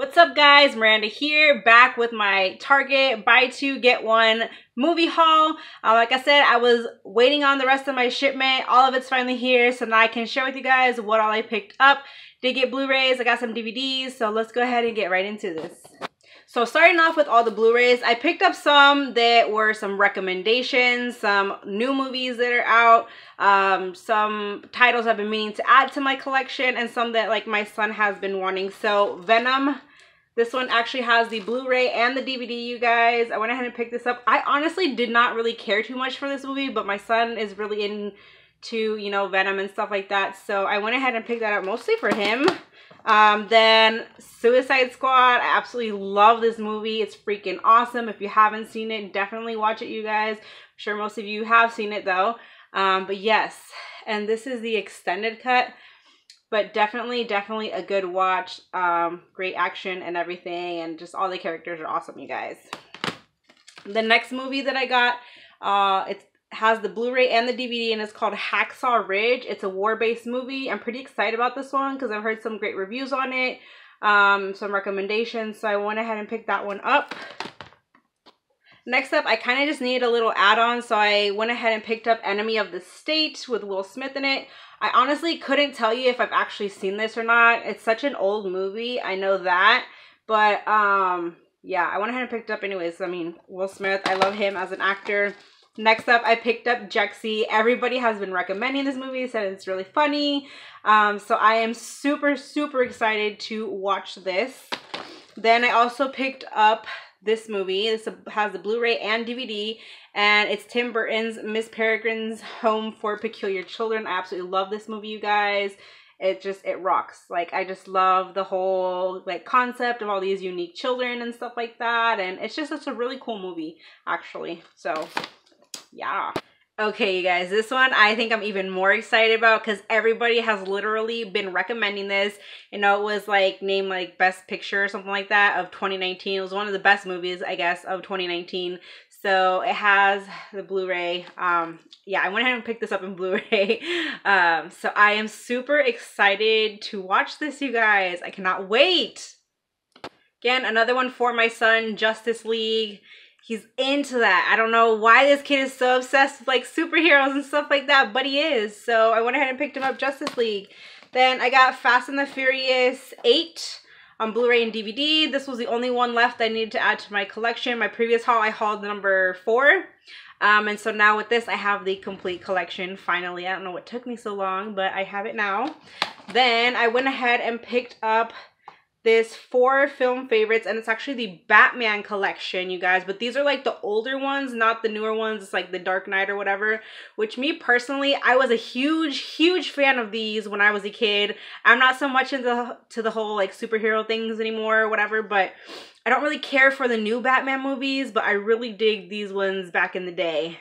What's up guys, Miranda here, back with my Target buy two, get one movie haul. Uh, like I said, I was waiting on the rest of my shipment. All of it's finally here, so now I can share with you guys what all I picked up. Did get Blu-rays, I got some DVDs, so let's go ahead and get right into this. So starting off with all the Blu-rays, I picked up some that were some recommendations, some new movies that are out, um, some titles I've been meaning to add to my collection, and some that like my son has been wanting. So Venom this one actually has the Blu-ray and the DVD, you guys. I went ahead and picked this up. I honestly did not really care too much for this movie, but my son is really into, you know, Venom and stuff like that. So I went ahead and picked that up mostly for him. Um, then Suicide Squad. I absolutely love this movie. It's freaking awesome. If you haven't seen it, definitely watch it, you guys. I'm sure most of you have seen it, though. Um, but yes, and this is the extended cut but definitely definitely a good watch. Um great action and everything and just all the characters are awesome you guys. The next movie that i got uh it has the blu-ray and the dvd and it's called hacksaw ridge. It's a war-based movie. I'm pretty excited about this one because i've heard some great reviews on it um some recommendations so i went ahead and picked that one up Next up, I kind of just needed a little add-on, so I went ahead and picked up Enemy of the State with Will Smith in it. I honestly couldn't tell you if I've actually seen this or not. It's such an old movie. I know that. But um yeah, I went ahead and picked up anyways. I mean, Will Smith, I love him as an actor. Next up, I picked up Jexi. Everybody has been recommending this movie, said it's really funny. Um, so I am super, super excited to watch this. Then I also picked up this movie. This has the Blu-ray and DVD, and it's Tim Burton's Miss Peregrine's Home for Peculiar Children. I absolutely love this movie, you guys. It just, it rocks. Like, I just love the whole, like, concept of all these unique children and stuff like that, and it's just, it's a really cool movie, actually. So, yeah. Okay, you guys, this one I think I'm even more excited about because everybody has literally been recommending this. You know, it was like named like Best Picture or something like that of 2019. It was one of the best movies, I guess, of 2019. So it has the Blu-ray. Um, yeah, I went ahead and picked this up in Blu-ray. um, so I am super excited to watch this, you guys. I cannot wait. Again, another one for my son, Justice League he's into that. I don't know why this kid is so obsessed with like superheroes and stuff like that, but he is. So I went ahead and picked him up Justice League. Then I got Fast and the Furious 8 on Blu-ray and DVD. This was the only one left I needed to add to my collection. My previous haul, I hauled number 4. Um, and so now with this, I have the complete collection finally. I don't know what took me so long, but I have it now. Then I went ahead and picked up this four film favorites and it's actually the batman collection you guys but these are like the older ones not the newer ones it's like the dark knight or whatever which me personally i was a huge huge fan of these when i was a kid i'm not so much into to the whole like superhero things anymore or whatever but i don't really care for the new batman movies but i really dig these ones back in the day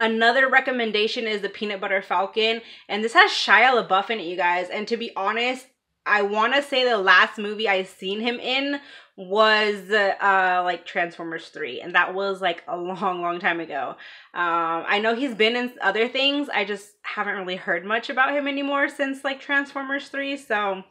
Another recommendation is the Peanut Butter Falcon, and this has Shia LaBeouf in it, you guys. And to be honest, I want to say the last movie I seen him in was uh like Transformers 3 and that was like a long long time ago. Um I know he's been in other things. I just haven't really heard much about him anymore since like Transformers 3. So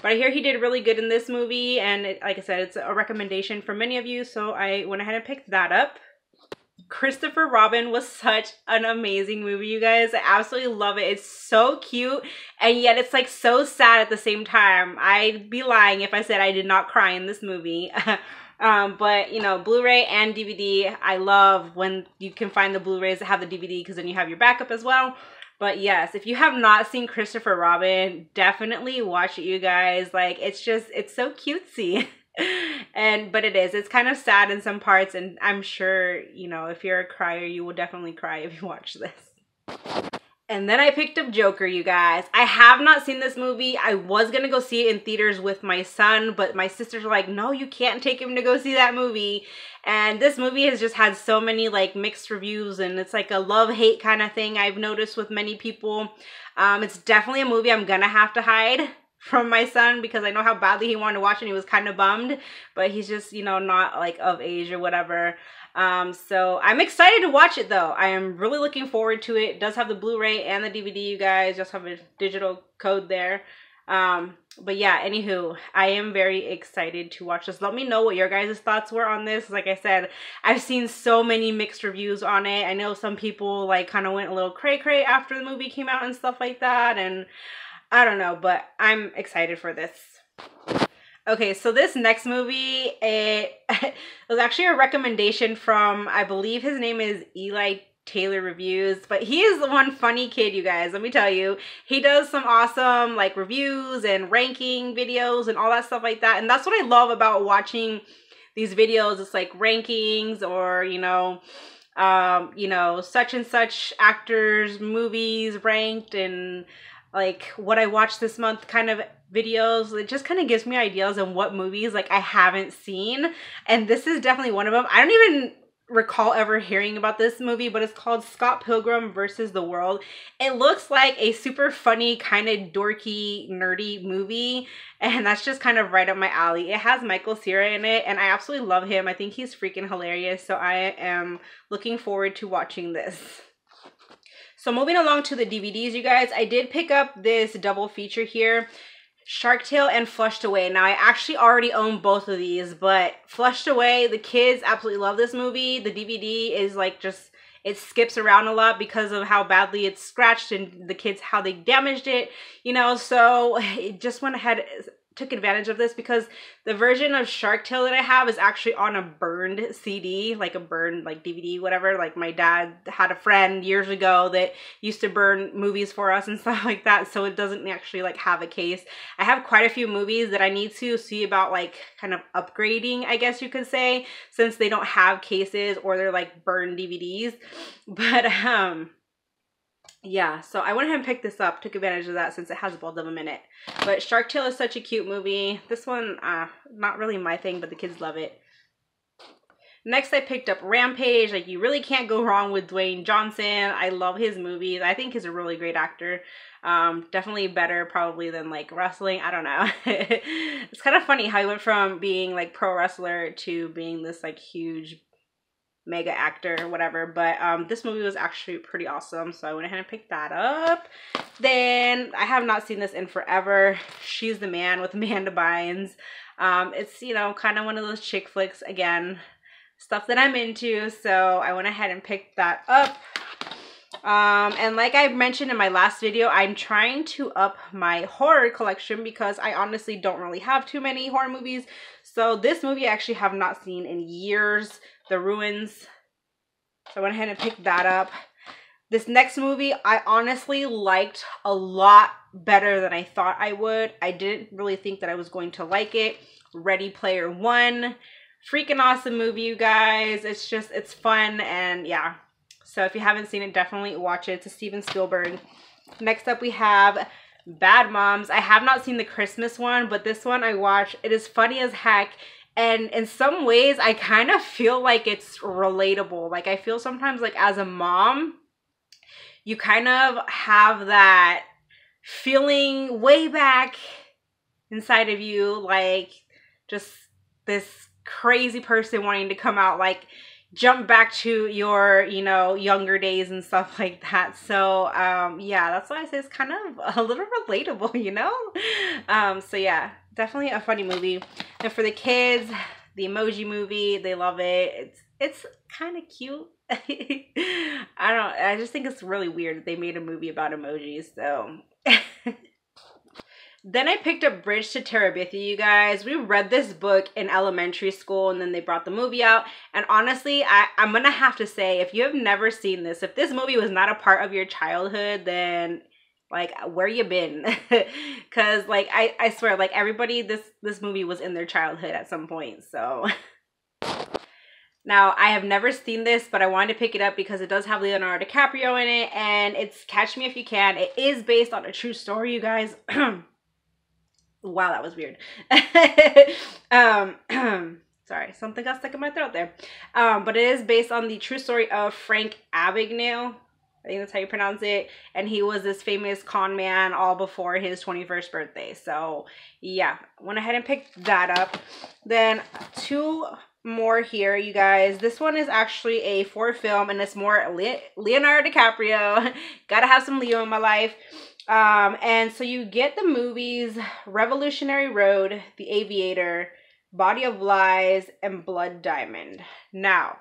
but I hear he did really good in this movie and it, like I said it's a recommendation for many of you so I went ahead and picked that up. Christopher Robin was such an amazing movie, you guys. I absolutely love it. It's so cute, and yet it's like so sad at the same time. I'd be lying if I said I did not cry in this movie. um, but you know, Blu-ray and DVD, I love when you can find the Blu-rays that have the DVD because then you have your backup as well. But yes, if you have not seen Christopher Robin, definitely watch it, you guys. Like, it's just, it's so cutesy. and but it is it's kind of sad in some parts and i'm sure you know if you're a crier you will definitely cry if you watch this and then I picked up Joker, you guys. I have not seen this movie. I was to go see it in theaters with my son, but my sisters were like, no, you can't take him to go see that movie. And this movie has just had so many like mixed reviews and it's like a love-hate kind of thing I've noticed with many people. Um, it's definitely a movie I'm to have to hide from my son because I know how badly he wanted to watch and he was kind of bummed, but he's just, you know, not like of age or whatever. Um, so I'm excited to watch it though. I am really looking forward to it. It does have the Blu-ray and the DVD, you guys. Just have a digital code there. Um, but yeah, anywho, I am very excited to watch this. Let me know what your guys' thoughts were on this. Like I said, I've seen so many mixed reviews on it. I know some people like kind of went a little cray cray after the movie came out and stuff like that. And I don't know, but I'm excited for this. Okay, so this next movie, it, was actually a recommendation from, I believe his name is Eli Taylor Reviews, but he is the one funny kid, you guys. Let me tell you, he does some awesome like reviews and ranking videos and all that stuff like that. And that's what I love about watching these videos. It's like rankings or, you know, um, you know, such and such actors, movies ranked and like what I watched this month kind of videos. It just kind of gives me ideas on what movies like I haven't seen. And this is definitely one of them. I don't even recall ever hearing about this movie, but it's called Scott Pilgrim versus the World. It looks like a super funny, kind of dorky, nerdy movie, and that's just kind of right up my alley. It has Michael Cera in it, and I absolutely love him. I think he's freaking hilarious, so I am looking forward to watching this. So moving along to the DVDs, you guys, I did pick up this double feature here. Shark Tale and Flushed Away. Now, I actually already own both of these, but Flushed Away, the kids absolutely love this movie. The DVD is like just, it skips around a lot because of how badly it's scratched and the kids, how they damaged it, you know, so it just went ahead took advantage of this because the version of Shark Tale that I have is actually on a burned CD, like a burned like DVD, whatever. Like my dad had a friend years ago that used to burn movies for us and stuff like that, so it doesn't actually like have a case. I have quite a few movies that I need to see about like kind of upgrading, I guess you could say, since they don't have cases or they're like burned DVDs. But um yeah, so I went ahead and picked this up, took advantage of that since it has a both of them in it. But Shark Tale is such a cute movie. This one, uh, not really my thing, but the kids love it. Next, I picked up Rampage. Like, you really can't go wrong with Dwayne Johnson. I love his movies. I think he's a really great actor. Um, definitely better probably than, like, wrestling. I don't know. it's kind of funny how he went from being, like, pro wrestler to being this, like, huge mega actor or whatever. But um, this movie was actually pretty awesome. So I went ahead and picked that up. Then I have not seen this in forever. She's the Man with Amanda Bynes. Um, it's, you know, kind of one of those chick flicks, again, stuff that I'm into. So I went ahead and picked that up. Um, and like I mentioned in my last video, I'm trying to up my horror collection because I honestly don't really have too many horror movies. So this movie I actually have not seen in years. The Ruins. So I went ahead and picked that up. This next movie I honestly liked a lot better than I thought I would. I didn't really think that I was going to like it. Ready Player One. Freaking awesome movie, you guys. It's just, it's fun and yeah. So if you haven't seen it, definitely watch it. It's a Steven Spielberg. Next up we have Bad Moms. I have not seen the Christmas one, but this one I watched. It is funny as heck. And in some ways, I kind of feel like it's relatable. Like, I feel sometimes, like, as a mom, you kind of have that feeling way back inside of you, like, just this crazy person wanting to come out, like, jump back to your you know younger days and stuff like that. So um yeah that's why i say it's kind of a little relatable you know? Um so yeah definitely a funny movie and for the kids the emoji movie they love it it's it's kind of cute i don't i just think it's really weird that they made a movie about emojis so Then I picked up Bridge to Terabithia, you guys. We read this book in elementary school and then they brought the movie out. And honestly, I, I'm to have to say, if you have never seen this, if this movie was not a part of your childhood, then like where you been because like I, I swear like everybody this this movie was in their childhood at some point so now i have never seen this but i wanted to pick it up because it does have leonardo dicaprio in it and it's catch me if you can it is based on a true story you guys wow, that was weird. um, sorry, something got stuck in my throat there. Um, but it is based on the true story of Frank Abagnale. I think that's how you pronounce it. And he was this famous con man all before his 21st birthday. So, yeah, went ahead and picked that up. Then, two more here, you guys. This one is actually a four film, and it's more Le Leonardo DiCaprio. Gotta have some Leo in my life. Um, and so you get the movies Revolutionary Road, The Aviator, Body of Lies, and Blood Diamond. Now,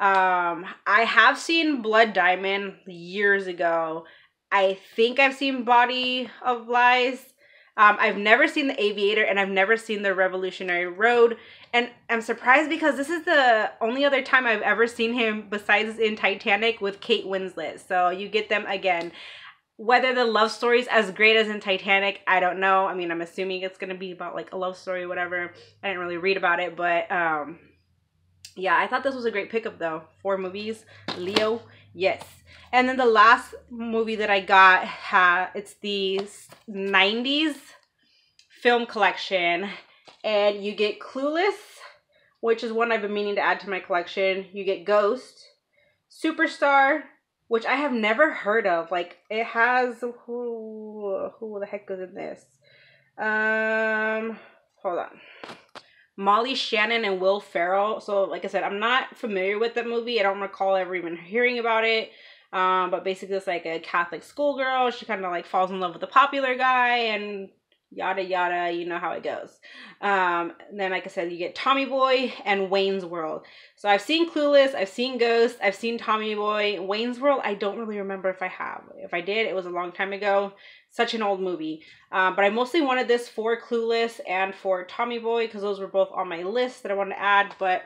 um, I have seen Blood Diamond years ago. I think I've seen Body of Lies. Um, I've never seen The Aviator and I've never seen The Revolutionary Road. And I'm surprised because this is the only other time I've ever seen him besides in Titanic with Kate Winslet. So you get them again. Whether the love story's as great as in Titanic, I don't know. I mean, I'm assuming it's gonna be about like a love story, whatever. I didn't really read about it, but um, yeah, I thought this was a great pickup though. Four movies, Leo, yes. And then the last movie that I got, ha, it's the 90s film collection, and you get Clueless, which is one I've been meaning to add to my collection. You get Ghost, Superstar, which I have never heard of. Like it has who who the heck is in this? Um, hold on. Molly Shannon and Will Ferrell. So like I said, I'm not familiar with that movie. I don't recall ever even hearing about it. Um, but basically it's like a Catholic schoolgirl. She kind of like falls in love with a popular guy and yada yada you know how it goes. Um then like i said you get tommy boy and wayne's world. So i've seen clueless i've seen ghost i've seen tommy boy wayne's world i don't really remember if i have. If i did it was a long time ago. Such an old movie. Uh, but i mostly wanted this for clueless and for tommy boy because those were both on my list that i wanted to add but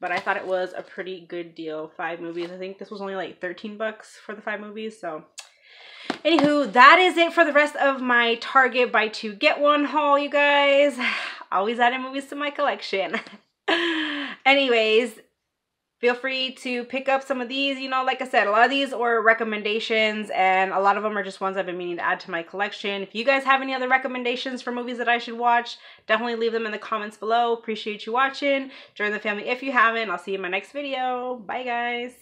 but i thought it was a pretty good deal. Five movies. I think this was only like 13 bucks for the five movies so Anywho, that is it for the rest of my Target buy two get one haul, you guys. Always adding movies to my collection. Anyways, feel free to pick up some of these. You know, like I said, a lot of these are recommendations and a lot of them are just ones I've been meaning to add to my collection. If you guys have any other recommendations for movies that I should watch, definitely leave them in the comments below. Appreciate you watching. Join the family if you haven't. I'll see you in my next video. Bye, guys.